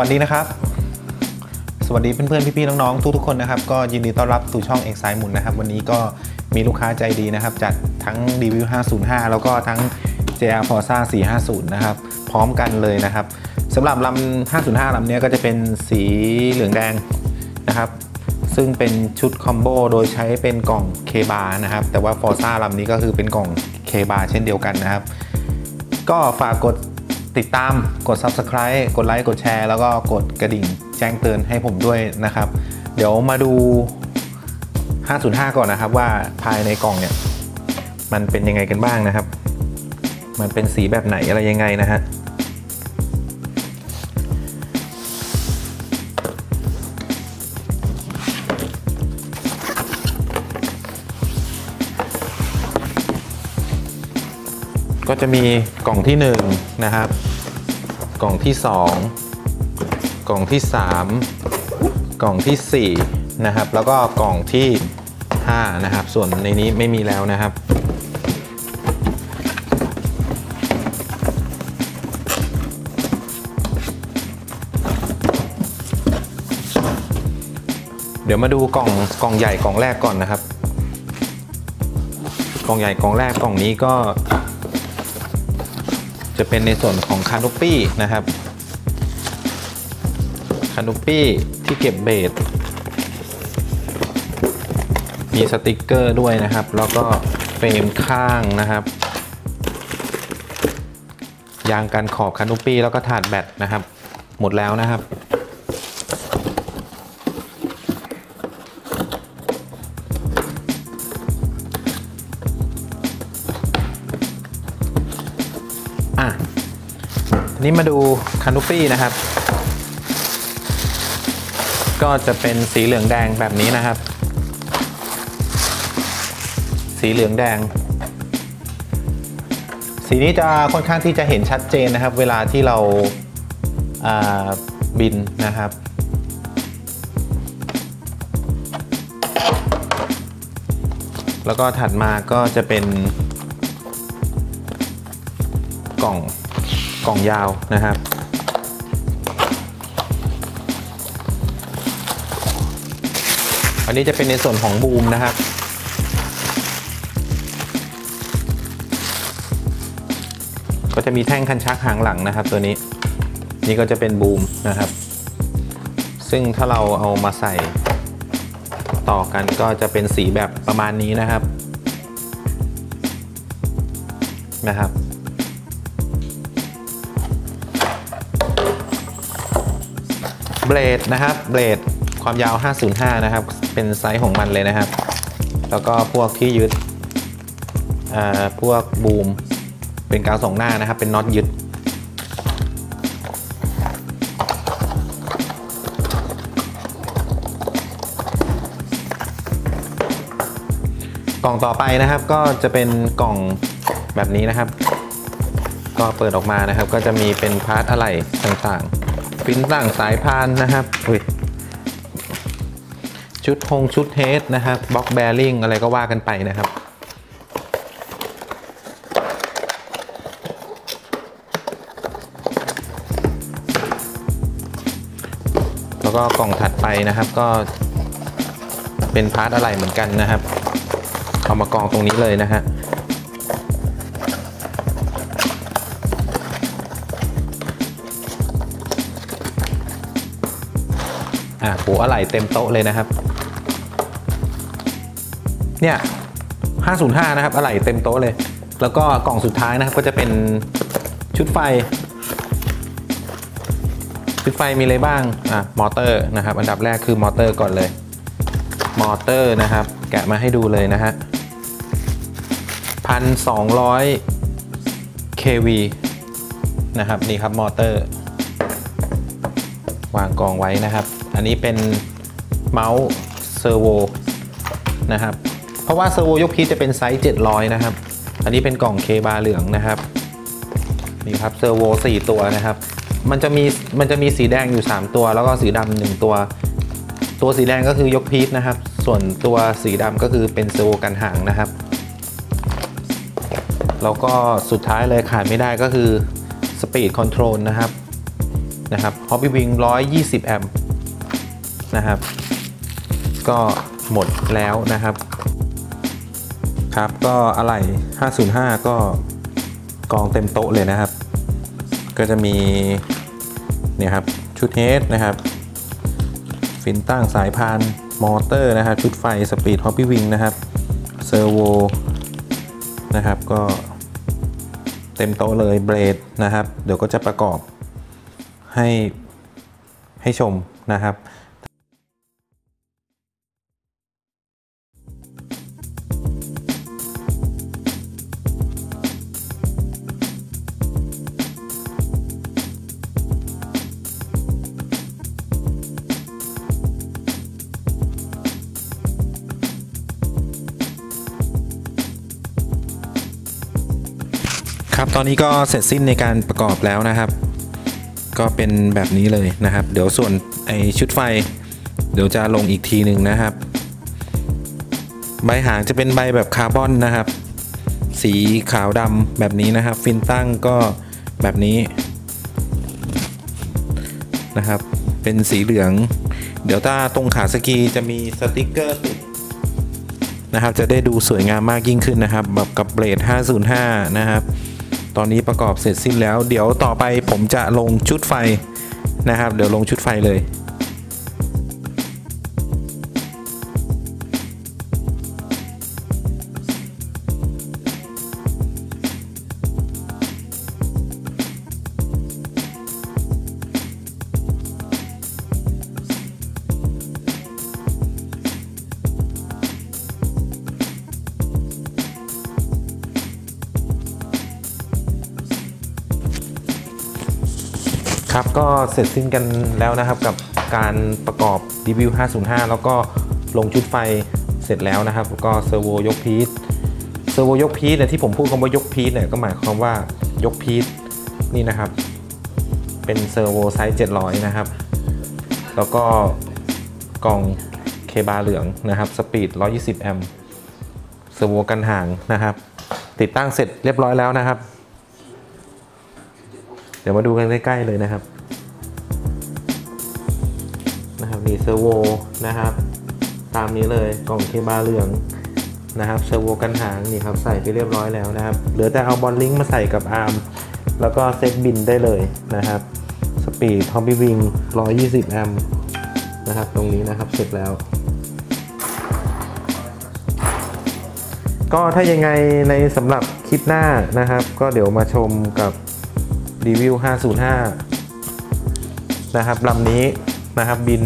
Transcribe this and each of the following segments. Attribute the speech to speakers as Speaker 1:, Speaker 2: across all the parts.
Speaker 1: สวัสดีนะครับ สวัสดีเพื่อนๆพี่ๆน้องๆทุกๆคนนะครับ ก็ยินดีต้อนรับสู่ช่อง X ไซมุนนะครับ วันนี้ก็มีลูกค้าใจดีนะครับ จัดทั้ง DV 505 แล้วก็ทั้ง JR Forza 450 นะครับ พร้อมกันเลยนะครับสำหรับลำ505ลำนี้ก็จะเป็นสีเหลืองแดงนะครับ ซึ่งเป็นชุดคอมโบโดยใช้เป็นกล่อง K bar นะครับ แต่ว่า Forza ลำนี้ก็คือเป็นกล่อง K bar เช่นเดียวกันนะครับ ก็ฝากกด ติดตามกด Subscribe กดไลค์กดแชร์แล้วก็กดกระดิ่งแจ้งเตือนให้ผมด้วยนะครับ เดี๋ยวมาดู 505 ก่อนนะครับว่าภายในกล่องเนี่ย มันเป็นยังไงกันบ้างนะครับ มันเป็นสีแบบไหนอะไรยังไงนะฮะ ก็จะมีกล่องที่1นะครับ กล่องที่ 2 กล่องที่ 3 กล่องที่ 4 นะครับ แล้วก็กล่องที่ 5 นะครับ ส่วนในนี้ไม่มีแล้วนะครับเดี๋ยวมาดูกล่องกล่องใหญ่กล่องแรกก่อนนะครับ กล่องใหญ่กล่องแรกกล่องนี้ก็ จะเป็นในส่วนของคานุปี้นะครับคานุปี้ที่เก็บเบสมีสติกเกอร์ด้วยนะครับ แล้วก็เฟรมข้างนะครับ ยางกันขอบคานุปี้แล้วก็ถาดแบตนะครับ หมดแล้วนะครับ นี้มาดูคานุปี้นะครับ ก็จะเป็นสีเหลืองแดงแบบนี้นะครับ สีเหลืองแดง สีนี้จะค่อนข้างที่จะเห็นชัดเจนนะครับ เวลาที่เราาบินนะครับแล้วก็ถัดมาก็จะเป็นกล่อง กล่องยาวนะครับ อันนี้จะเป็นในส่วนของบูมนะครับก็จะมีแท่งคันชักหางหลังนะครับ ตัวนี้นี่ก็จะเป็นบูมนะครับ ซึ่งถ้าเราเอามาใส่ต่อกันก็จะเป็นสีแบบประมาณนี้นะครับนะครับ เบลดนะครับเบลดความยาว 505 นะครับ เป็นไซส์ของมันเลยนะครับ แล้วก็พวกที่ยึดพวกบูมเป็นกาวสองหน้านะครับ เป็นน็อตยึดกล่องต่อไปนะครับก็จะเป็นกล่องแบบนี้นะครับ ก็เปิดออกมานะครับ ก็จะมีเป็น part อะไหล่ต่างๆ ฟินตั้งสายพานนะครับอุ้ยชุดหางชุด head นะครับ block bearing อะไรก็ว่ากันไปนะครับแล้วก็กล่องถัดไปนะครับก็เป็นพาร์ทอะไรเหมือนกันนะครับ เอามากองตรงนี้เลยนะฮะ อะโหอะไหล่เต็มโต๊ะเลยนะครับ เนี่ย 505 นะครับอะไหล่เต็มโต๊ะเลย แล้วก็กล่องสุดท้ายนะครับก็จะเป็นชุดไฟ ชุดไฟมีอะไรบ้าง อะ มอเตอร์นะครับ อันดับแรกคือมอเตอร์ก่อนเลย มอเตอร์นะครับ แกะมาให้ดูเลยนะฮะพันสองร้อย kV นะครับ นี่ครับมอเตอร์ วางกองไว้นะครับ อันนี้เป็น mount servo นะครับ เพราะว่า servo ยก pitch จะเป็นไซส์700 นะครับ อันนี้เป็นกล่อง KBar เหลืองนะครับนี่ครับเซอร์โว4ตัวนะครับ มันจะมีมันจะมีสีแดงอยู่ 3 ตัว แล้วก็สีดำหนึ่งตัว ตัวสีแดงก็คือยกพีทนะครับ ส่วนตัวสีดำก็คือเป็นเซอร์โวกันห่างนะครับ แล้วก็สุดท้ายเลยขาดไม่ได้ก็คือ Speed Control นะครับ นะครับ Hobby Wing 120 แอมป์นะครับ ก็หมดแล้วนะครับ ครับก็อะไหล่505 ก็กองเต็มโต๊ะเลยนะครับ ก็จะมีเนี่ยครับชุด head นะครับ ฟินตั้งสายพานมอเตอร์นะครับ ชุดไฟ speed Hobbywing นะครับ servo นะครับก็เต็มโต๊ะเลย blade นะครับ เดี๋ยวก็จะประกอบ ให้ให้ชมนะครับครับ ตอนนี้ก็เสร็จสิ้นในการประกอบแล้วนะครับ ก็เป็นแบบนี้เลยนะครับ เดี๋ยวส่วนไอชุดไฟ เดี๋ยวจะลงอีกทีหนึ่งนะครับ ใบหางจะเป็นใบแบบคาร์บอนนะครับ สีขาวดำแบบนี้นะครับ ฟินตั้งก็แบบนี้นะครับ เป็นสีเหลือง เดี๋ยวถ้าตรงขาสกีจะมีสติกเกอร์ติดนะครับ จะได้ดูสวยงามมากยิ่งขึ้นนะครับแบบกับเบลด505 นะครับ ตอนนี้ประกอบเสร็จสิ้นแล้ว เดี๋ยวต่อไปผมจะลงชุดไฟนะครับ เดี๋ยวลงชุดไฟเลย ครับก็เสร็จสิ้นกันแล้วนะครับกับการประกอบรีวิว505 แล้วก็ลงชุดไฟเสร็จแล้วนะครับ ก็ servo ยก pitch servo ยก pitch เนี่ยที่ผมพูดคำว่ายก pitch เนี่ยก็หมายความว่ายก pitch นี่นะครับ เป็น servo size 700 นะครับ แล้วก็กล่อง KBar เหลืองนะครับ speed 120 แอมป์ servo กันหางนะครับ ติดตั้งเสร็จเรียบร้อยแล้วนะครับ เดี๋ยวมาดูกันใกล้ๆเลยนะครับนะครับนี่ servo นะครับ ตามนี้เลยกล่อง KBar เหลืองนะครับ servo กันหางนี่ครับใส่ไปเรียบร้อยแล้วนะครับเหลือแต่เอา ball link มาใส่กับ arm แล้วก็เซตบินได้เลยนะครับ speed Hobbywing 120แอมป์นะครับตรงนี้นะครับเสร็จแล้วก็ถ้ายังไงในสำหรับคลิปหน้านะครับ ก็เดี๋ยวมาชมกับ รีวิว 505 นะครับลำนี้นะครับบิน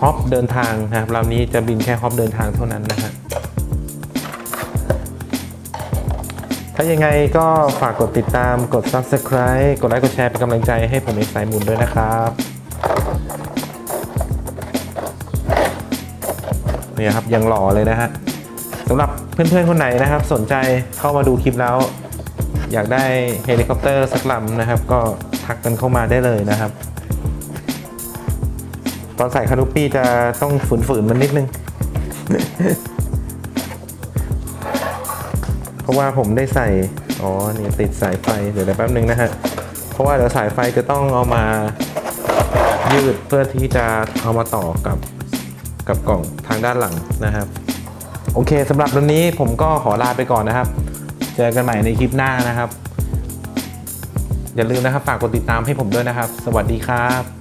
Speaker 1: ฮอปเดินทางนะครับลำนี้จะบินแค่ฮอปเดินทางเท่านั้นนะฮะถ้ายังไงก็ฝากกดติดตามกด Subscribe กดไลค์กดแชร์เป็นกำลังใจให้ผมเอกสายมุนด้วยนะครับนี่ครับยังหล่อเลยนะฮะสำหรับเพื่อนๆคนไหนนะครับ สนใจเข้ามาดูคลิปแล้ว อยากได้เฮลิคอปเตอร์สักลำนะครับ ก็ทักกันเข้ามาได้เลยนะครับ ตอนใส่ canopy จะต้องฝืนๆมันนิดนึง เพราะว่าผมได้ใส่ อ๋อนี่ติดสายไฟ เดี๋ยวแป๊บนึงนะฮะ เพราะว่าเดี๋ยวสายไฟจะต้องเอามายืดเพื่อที่จะเอามาต่อกับกับกล่องทางด้านหลังนะครับ โอเคสำหรับวันนี้ผมก็ขอลาไปก่อนนะครับ จอกันใหม่ในคลิปหน้านะครับ อย่าลืมนะครับฝากกดติดตามให้ผมด้วยนะครับ สวัสดีครับ